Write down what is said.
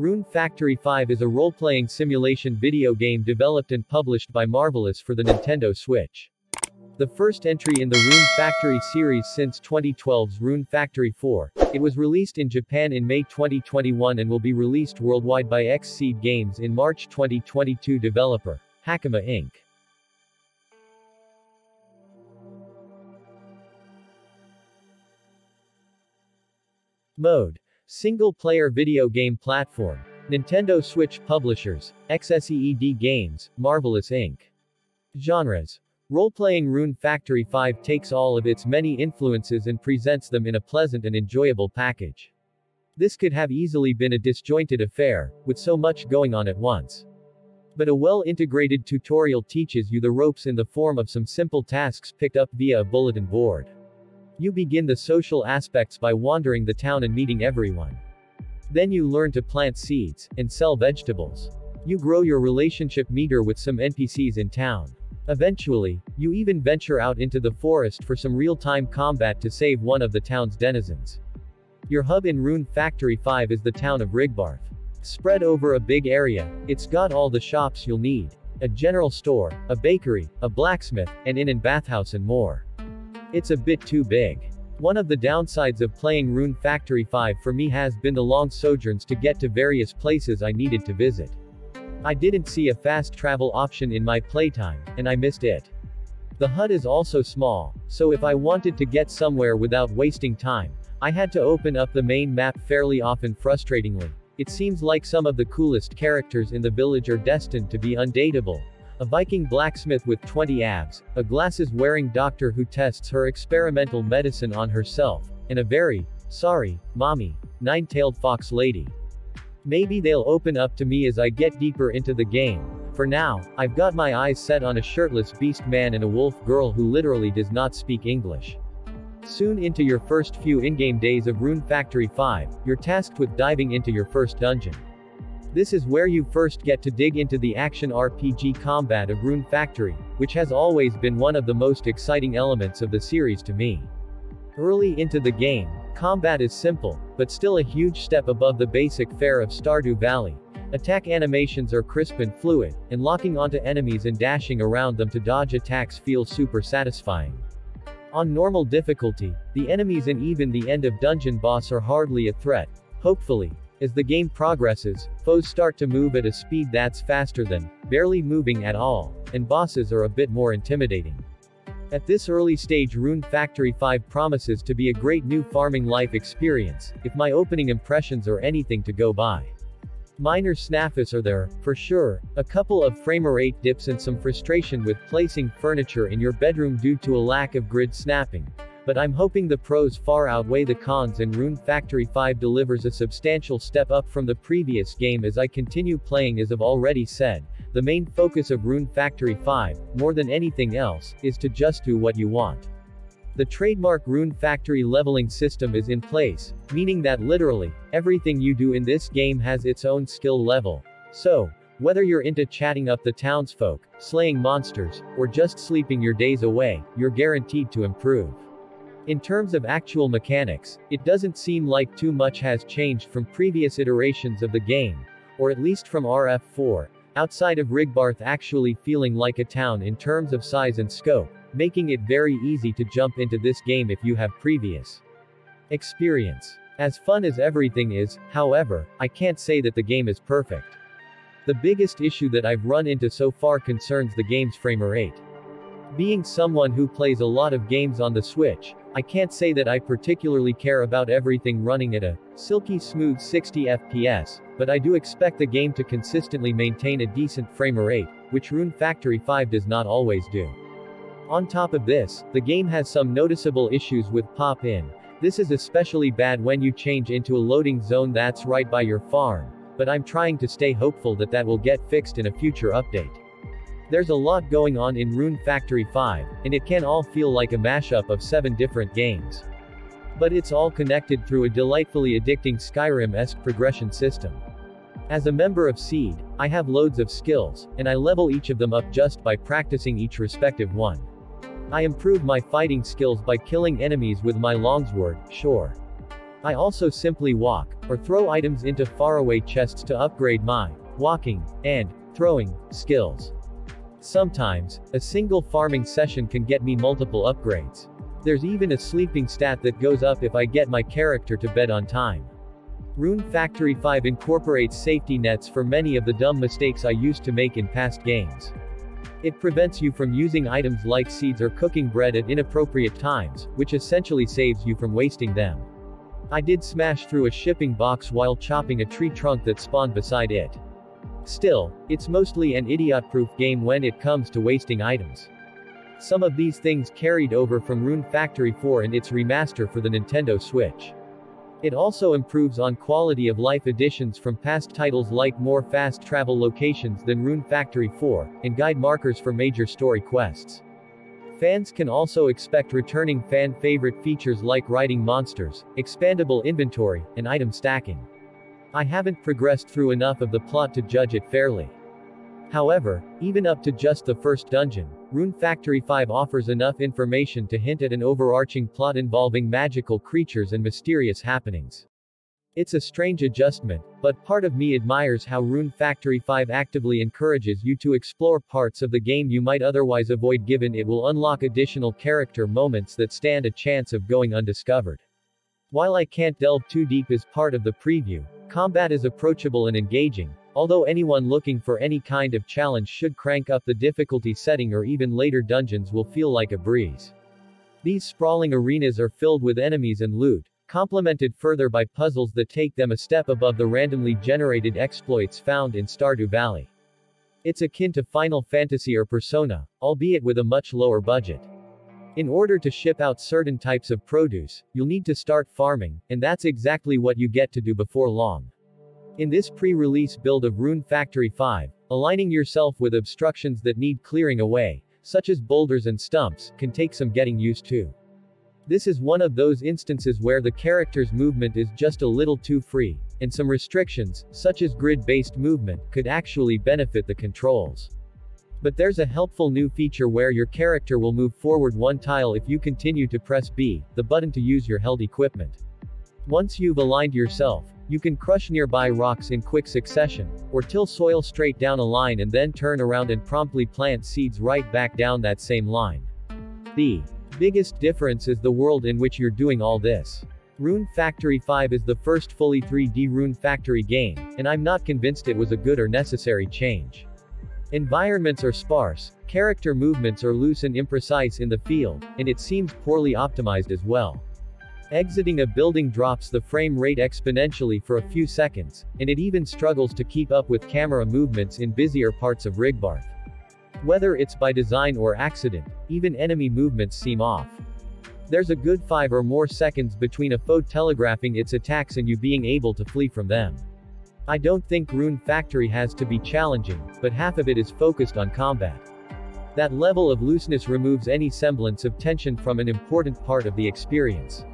Rune Factory 5 is a role-playing simulation video game developed and published by Marvelous for the Nintendo Switch. The first entry in the Rune Factory series since 2012's Rune Factory 4, it was released in Japan in May 2021 and will be released worldwide by Xseed Games in March 2022 Developer, Hakama Inc. Mode. Single-player video game platform. Nintendo Switch Publishers. XSEED Games, Marvelous Inc. Genres. Role-playing Rune Factory 5 takes all of its many influences and presents them in a pleasant and enjoyable package. This could have easily been a disjointed affair, with so much going on at once. But a well-integrated tutorial teaches you the ropes in the form of some simple tasks picked up via a bulletin board. You begin the social aspects by wandering the town and meeting everyone. Then you learn to plant seeds, and sell vegetables. You grow your relationship meter with some NPCs in town. Eventually, you even venture out into the forest for some real-time combat to save one of the town's denizens. Your hub in Rune Factory 5 is the town of Rigbarth. Spread over a big area, it's got all the shops you'll need. A general store, a bakery, a blacksmith, an inn and bathhouse and more. It's a bit too big. One of the downsides of playing Rune Factory 5 for me has been the long sojourns to get to various places I needed to visit. I didn't see a fast travel option in my playtime, and I missed it. The HUD is also small, so if I wanted to get somewhere without wasting time, I had to open up the main map fairly often frustratingly. It seems like some of the coolest characters in the village are destined to be undateable, a Viking blacksmith with 20 abs, a glasses-wearing doctor who tests her experimental medicine on herself, and a very, sorry, mommy, nine-tailed fox lady. Maybe they'll open up to me as I get deeper into the game. For now, I've got my eyes set on a shirtless beast man and a wolf girl who literally does not speak English. Soon into your first few in-game days of Rune Factory 5, you're tasked with diving into your first dungeon. This is where you first get to dig into the action RPG combat of Rune Factory, which has always been one of the most exciting elements of the series to me. Early into the game, combat is simple, but still a huge step above the basic fare of Stardew Valley. Attack animations are crisp and fluid, and locking onto enemies and dashing around them to dodge attacks feels super satisfying. On normal difficulty, the enemies and even the end of dungeon boss are hardly a threat. Hopefully, as the game progresses, foes start to move at a speed that's faster than, barely moving at all, and bosses are a bit more intimidating. At this early stage Rune Factory 5 promises to be a great new farming life experience, if my opening impressions are anything to go by. Minor snaffles are there, for sure, a couple of framerate dips and some frustration with placing furniture in your bedroom due to a lack of grid snapping, but I'm hoping the pros far outweigh the cons and Rune Factory 5 delivers a substantial step up from the previous game as I continue playing as I've already said, the main focus of Rune Factory 5, more than anything else, is to just do what you want. The trademark Rune Factory leveling system is in place, meaning that literally, everything you do in this game has its own skill level. So, whether you're into chatting up the townsfolk, slaying monsters, or just sleeping your days away, you're guaranteed to improve. In terms of actual mechanics, it doesn't seem like too much has changed from previous iterations of the game, or at least from RF4, outside of Rigbarth actually feeling like a town in terms of size and scope, making it very easy to jump into this game if you have previous experience. As fun as everything is, however, I can't say that the game is perfect. The biggest issue that I've run into so far concerns the game's frame rate. Being someone who plays a lot of games on the Switch, I can't say that I particularly care about everything running at a silky smooth 60 FPS, but I do expect the game to consistently maintain a decent frame rate, which Rune Factory 5 does not always do. On top of this, the game has some noticeable issues with pop-in. This is especially bad when you change into a loading zone that's right by your farm, but I'm trying to stay hopeful that that will get fixed in a future update. There's a lot going on in Rune Factory 5, and it can all feel like a mashup of seven different games. But it's all connected through a delightfully addicting Skyrim-esque progression system. As a member of Seed, I have loads of skills, and I level each of them up just by practicing each respective one. I improve my fighting skills by killing enemies with my longsword, sure. I also simply walk, or throw items into faraway chests to upgrade my walking and throwing skills. Sometimes, a single farming session can get me multiple upgrades. There's even a sleeping stat that goes up if I get my character to bed on time. Rune Factory 5 incorporates safety nets for many of the dumb mistakes I used to make in past games. It prevents you from using items like seeds or cooking bread at inappropriate times, which essentially saves you from wasting them. I did smash through a shipping box while chopping a tree trunk that spawned beside it. Still, it's mostly an idiot-proof game when it comes to wasting items. Some of these things carried over from Rune Factory 4 and its remaster for the Nintendo Switch. It also improves on quality of life additions from past titles like more fast travel locations than Rune Factory 4, and guide markers for major story quests. Fans can also expect returning fan favorite features like riding monsters, expandable inventory, and item stacking. I haven't progressed through enough of the plot to judge it fairly. However, even up to just the first dungeon, Rune Factory 5 offers enough information to hint at an overarching plot involving magical creatures and mysterious happenings. It's a strange adjustment, but part of me admires how Rune Factory 5 actively encourages you to explore parts of the game you might otherwise avoid given it will unlock additional character moments that stand a chance of going undiscovered. While I can't delve too deep as part of the preview, combat is approachable and engaging, although anyone looking for any kind of challenge should crank up the difficulty setting or even later dungeons will feel like a breeze. These sprawling arenas are filled with enemies and loot, complemented further by puzzles that take them a step above the randomly generated exploits found in Stardew Valley. It's akin to Final Fantasy or Persona, albeit with a much lower budget. In order to ship out certain types of produce, you'll need to start farming, and that's exactly what you get to do before long. In this pre-release build of Rune Factory 5, aligning yourself with obstructions that need clearing away, such as boulders and stumps, can take some getting used to. This is one of those instances where the character's movement is just a little too free, and some restrictions, such as grid-based movement, could actually benefit the controls. But there's a helpful new feature where your character will move forward one tile if you continue to press B, the button to use your held equipment. Once you've aligned yourself, you can crush nearby rocks in quick succession, or till soil straight down a line and then turn around and promptly plant seeds right back down that same line. The biggest difference is the world in which you're doing all this. Rune Factory 5 is the first fully 3D Rune Factory game, and I'm not convinced it was a good or necessary change. Environments are sparse, character movements are loose and imprecise in the field, and it seems poorly optimized as well. Exiting a building drops the frame rate exponentially for a few seconds, and it even struggles to keep up with camera movements in busier parts of Rigbarth. Whether it's by design or accident, even enemy movements seem off. There's a good 5 or more seconds between a foe telegraphing its attacks and you being able to flee from them. I don't think Rune Factory has to be challenging, but half of it is focused on combat. That level of looseness removes any semblance of tension from an important part of the experience.